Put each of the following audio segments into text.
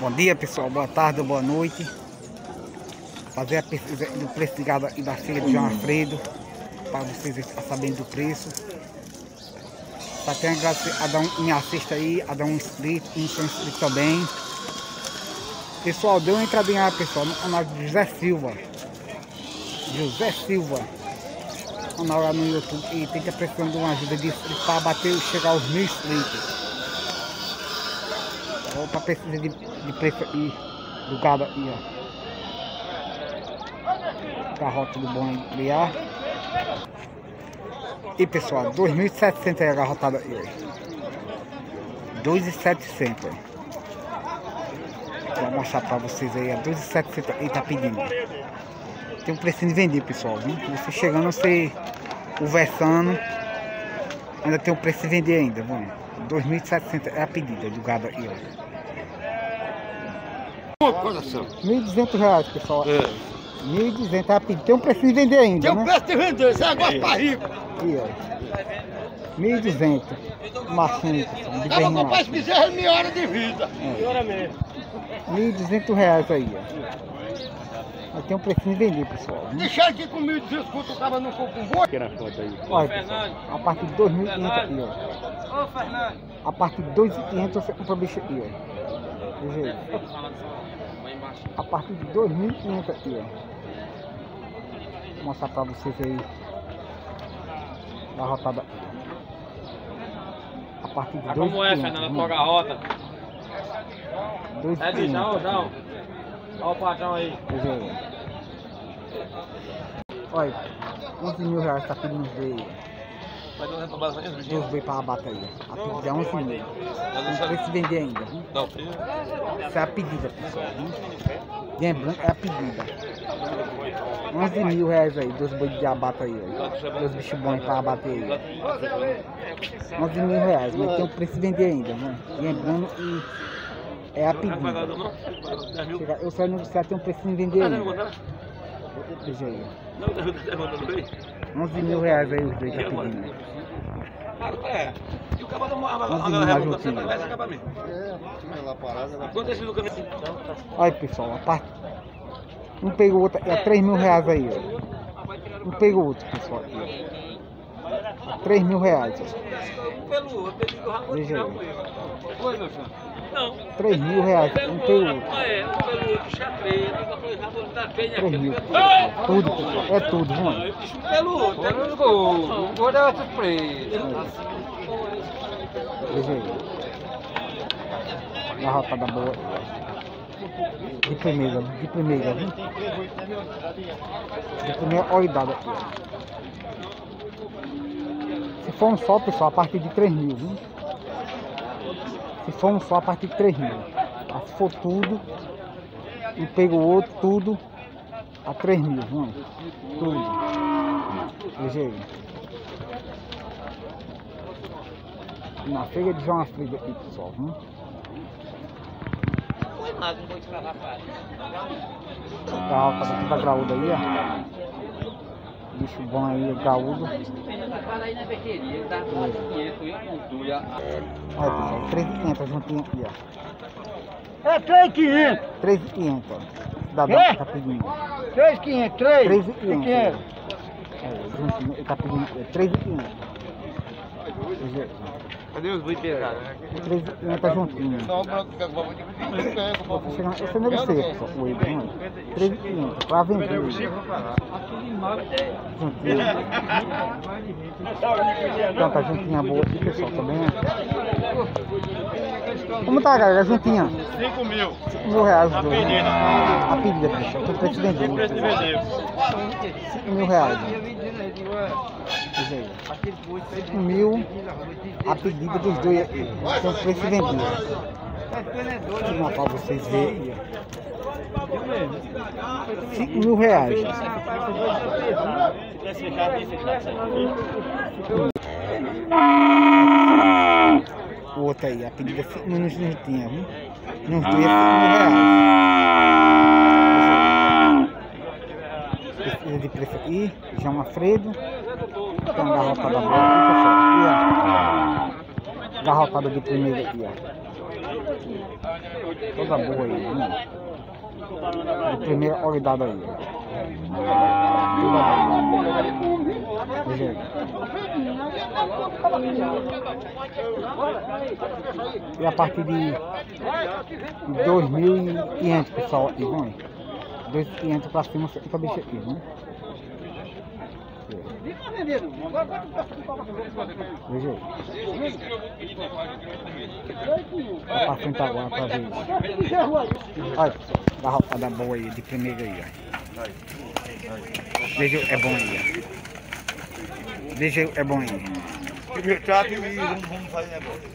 Bom dia pessoal, boa tarde, boa noite. Fazer a pesquisa do preço de gado da feira de João Alfredo. Para vocês estarem sabendo do preço. Só tenho a dar um, minha cesta aí, a dar um inscrito, um inscrito também. Pessoal, deu uma entradinha aí, pessoal, no canal de José Silva. José Silva. Canal lá no YouTube. E tem que precisando de uma ajuda de para bater e chegar aos mil inscritos. Para pesquisa de, de preço aí do gado aí, ó. Garrota do bom criar. E pessoal, 2.700 é a garrotada aí. 2.700. Vou mostrar pra vocês aí, a 2.700 ele tá pedindo. Tem um precinho de vender, pessoal, viu? Você chegando, você conversando, ainda tem um preço de vender ainda, vamos. 2.700 é a pedida do gado aí, ó. coração. 1.200 reais, pessoal. É. 1.200 é a pedida. Tem um preço de vender ainda, Tem um né? preço de vender, você agora pra rico. Aqui, ó. 1.200. Machinho, pessoal, de bem comprar esse bezerro é minha hora de vida. Senhora mesmo. 1.200 reais aí, ó. Aí tem um precinho de vender, pessoal. viu? Deixar aqui com 1.200 conto, o cara não compra um boi. Tira a foto aí. Olha, pessoal, a partir de 2.500 aqui, ó. Ô, Fernando. A partir de 2.500 você compra bicho aqui, ó. Veja aí. A partir de 2.500 aqui, ó. Vou mostrar pra vocês aí. A rotada. A partir de 2.500. Como é, Fernando, a tua garrota? É de João, 2.500. João. Olha o patrão aí. Olha, 11 mil reais tá pedindo os veio. Vai dar pra bastante Dois veio pra abate aí. ó. A pedida é 11 mil. Tem preço de vender ainda, viu? Não, Essa é a pedida, pessoal. Viu? Lembrando, é a pedida. 11 mil reais aí, dois boi de abate aí, ó. Dois bichos bons pra abater aí. 11 mil reais, mas tem o preço de vender ainda, né? Lembrando que é a pedida. Eu saio negociar, tem um de vender ainda. Veja aí. 11 mil reais aí os dois tá pedindo. É. E o cara não arma Vamos a lá, galera Juntinho. você vai acabar mesmo. Quanto é esse do caminho? Olha pessoal, a parte. Um pegou outro, é 3 mil reais aí, ó. Um pegou outro, pessoal. Aqui, ó. 3 mil reais, ó. Pelo outro, ele do Ramon aí. Foi, meu filho? Não. 3 mil reais, um pegou outro. É, um pelo outro, xadrez, uma coisa, Ramon da penha. 3 mil. Tudo. É tudo, vamos. Um pelo outro, pelo outro. O gordo é surpresa. Veja aí. Uma rotada boa. De primeira, de primeira, viu? De primeira, olha a idade aqui, ó. Se for um só, pessoal, a partir de 3 mil, viu? Se for um só, a partir de 3 mil. Se for tudo, e pega o outro, tudo, a 3 mil, vamos. Tudo. Veja aí. Na feira de João Alfredo aqui, pessoal, viu? Foi nada, não vou escravar, cara. A garrafa tá toda graúda aí, ó. Bicho bom aí, graúdo. Fala aí na bequeria, ele dá 400, eu cultura. Olha, pessoal, 3,500 juntinho aqui, ó. É 3,500. 3,500, ó. Quê? que tá pedindo. 3,500. 3. 3,500. 500. É, juntinho, ele tá pedindo é, 3,500. Cadê os boi pesados? 3,500 juntinho. Só o branco que agora de Você chega- Esse negocia, pessoal, com ele, mano. 3,500 pra vender. Juntinho. Então, tá juntinha boa aqui, pessoal, também, né? Como tá, galera? Juntinha? 5 mil. 5 mil reais né? pedida. A pedida, pessoal. Tem preço de vender. De vender. 5 mil reais. Veja aí. 5 mil a pedida dos dois aqui. Tem preço de vender. Vou filmar pra vocês verem. 5 mil reais. O outro aí, a pedida é 5 mil nos juntinha, viu? Nos dois é 5 mil reais. Pesquisa de preço aqui, João Alfredo. Tem uma garrotada boa aqui, pessoal. Aqui, ó. Garrotada de primeira aqui, ó. Toda boa aí, viu? De primeira qualidade aí. E a partir de 2.500, pessoal, aqui, aí. 2.500 pra cima, fica bicho aqui, né? Veja aí. Pra frente agora pra ver isso. Olha, garrafada boa aí, de primeira aí, ó. Veja, é bom aí, ó. Veja, é bom aí. Primeiro trato e vamos, fazer negócio.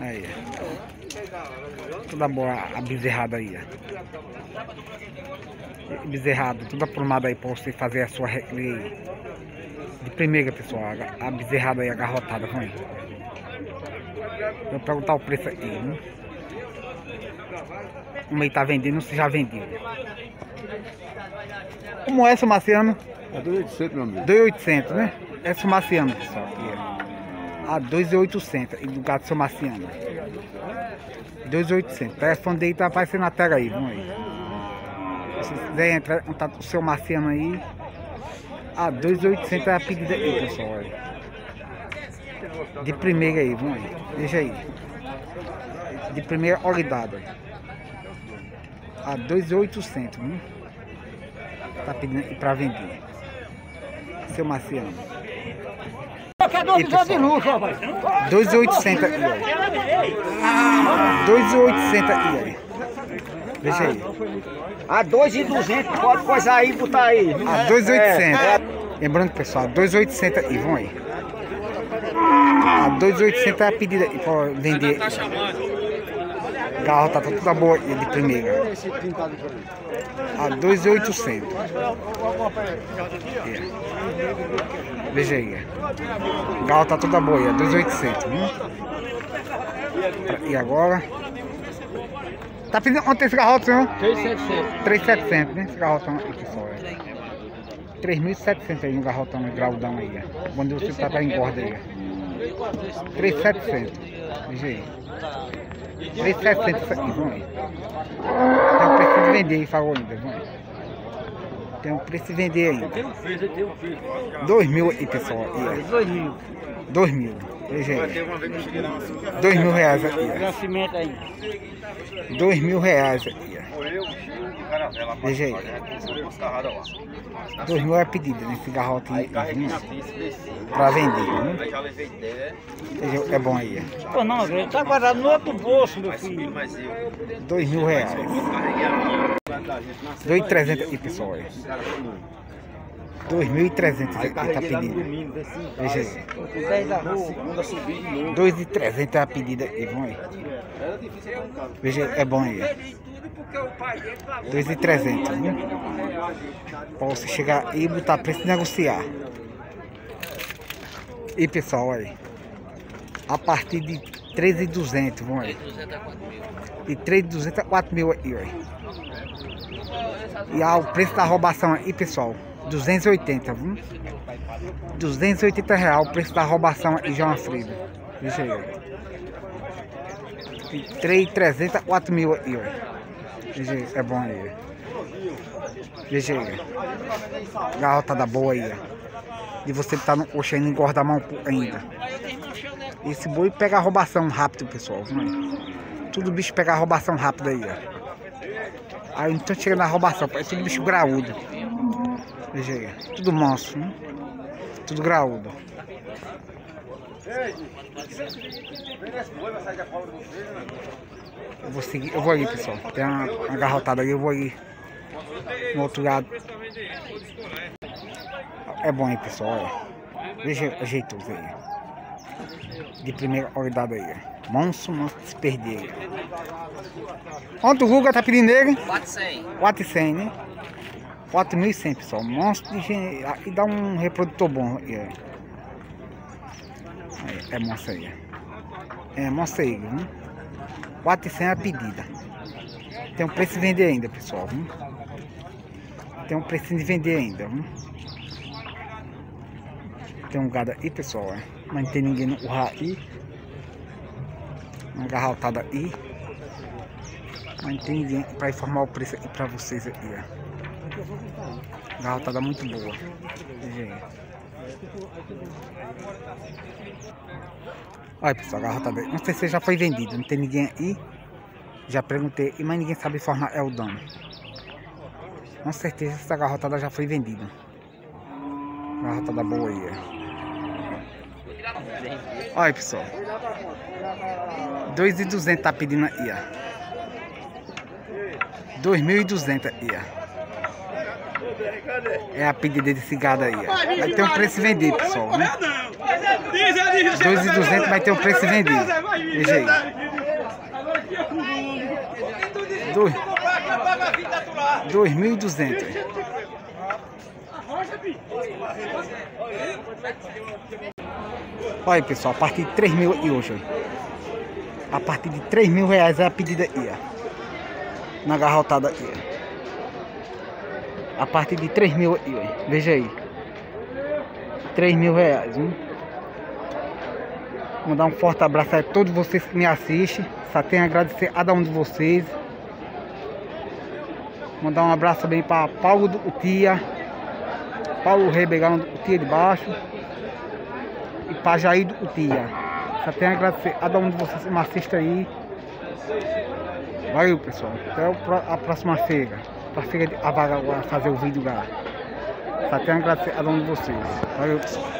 Aí, ó. Toda boa a bezerrada aí. Bezerrada, toda aprumada aí pra você fazer a sua recria aí. De primeira, pessoal, a- a bezerrada aí, agarrotada, vamos aí. Vou perguntar o preço aqui, né? Como ele tá vendendo, se já vendeu. Como é, seu Marciano? É do 800, meu amigo. 2.800, né? É seu Marciano, pessoal, aqui, ó. A 2.800 e do gato seu Marciano. 2.800. O telefone dele tá aparecendo na tela aí, vamos aí. Se quiserem entrar contato com o seu Marciano aí. A 2.800 é a pedida aí, pessoal. olha. De primeira aí, vamos aí. Deixa aí. De primeira qualidade. olha. A 2.800, viu? Tá pedindo aí pra vender. Seu Marciano. Rapaz. 2.800 aí, ó. 2.800 aí, ó. Deixa aí. A 2,200 pode coisar aí, botar aí. A 2.800. Lembrando, pessoal, 2.800 aí, vão aí. A 2.800 é a pedida aí pra vender. Garra tá toda boa aí de primeira. A 2.800. É. Veja aí. ó. Garra tá toda boa aí, a 2.800. viu? E agora? Tá pedindo quanto esse garrote, senhor? 3,700. 3.700, né? Esse garrotão aqui, pessoal. É. 3.700 aí no garrotão, no graudão aí, ó. Quando você tá pra engorda aí, ó. 3.700. Veja aí. 3.700 isso aqui, vamos aí. Um preço de vender aí, falou ainda, vamos aí. Tem um preço de vender ainda. Tem um filho, tem um filho. 2 mil aí, pessoal. Aí, 2 mil. 2 mil. Veja aí. 2 mil reais aqui, Nascimento aí. ó. 2 mil reais aqui, ó. Veja aí. 2 mil é pedida nesse garrote aí. Pra vender, né? Veja, É bom aí, ó. Pô, não, tá guardado no outro bolso, meu filho. 2 mil reais. 2.300 aqui, pessoal. 2.300 aqui tá pedindo. Veja aí. 10 da rua. 2.300 é a pedida aí, vão aí. Veja, é bom aí. 2.300, viu? Pra você chegar aí e botar preço e negociar. E pessoal, aí. A partir de 3.200, vão aí. De 3.200 a 4.000 aí, ó. E ah, o preço da roubação aí, pessoal, 280, viu? 280 real o preço da roubação aí, João Alfredo. Deixa aí, ó. De 3.300 a 4 mil aí, ó. Deixa aí, é bom aí, ó. Deixa aí, ó. Garrotada boa aí, ó. E você tá no coxa ainda engorda a mão ainda. Esse boi pega a roubação rápido, pessoal. viu? Tudo bicho pega a roubação rápido aí, ó. Aí então chega na roubação, é tudo bicho graúdo. Veja aí, tudo monstro, né? Tudo graúdo. Eu vou seguir, eu vou ali, pessoal. Tem uma, uma garrotada ali, eu vou ali. No outro lado. É bom aí, pessoal. Olha. Veja o jeito aí. De primeira qualidade aí. ó. Monstro, monstro se perder. aí. Quanto o Guga tá pedindo ele? 400. 4,100, né? 4.100, pessoal. Monstro de gen- Aqui dá um reprodutor bom. Aí, é monstro aí. É monstro aí, viu? 4,100 é a pedida. Tem um preço de vender ainda, pessoal. Viu? Tem um preço de vender ainda. Viu? Tem um gado aí, pessoal. ó. Mas não tem ninguém no aí. Uma garrotada aí. Mas não tem ninguém pra informar o preço aqui pra vocês aqui, ó. Garrotada muito boa. Aí. Olha pessoal, a garrotada. Não sei se já foi vendido, não tem ninguém aí. Já perguntei, mas ninguém sabe informar é o dono. Com certeza essa garrotada já foi vendida. Garrotada boa aí. Olha pessoal. 2.200 tá pedindo aí, ó. 2.200 aí, ó. É a pedida desse gado aí, ó. Vai ter um preço vender, pessoal, né? 2.200 vai ter um preço vender. Veja aí. Dois- 2.200. Olha aí, pessoal, a partir de 3 mil e hoje. A partir de 3 mil reais é a pedida aí, ó. Na garrotada aqui, ó. A partir de 3 mil aí, ó. Veja aí. 3 mil reais, hein? Mandar um forte abraço a todos vocês que me assistem. Só tenho a agradecer a cada um de vocês. Mandar um abraço também para Paulo do Tia. Paulo Rebegão do Tia de Baixo. E para Jair do Tia. Só tenho a agradecer a um de vocês que me assistem aí. Valeu pessoal. Até a próxima feira. Pra feira de Avaga agora fazer o vídeo lá. Só tenho a agradecer a um de vocês. Valeu pessoal.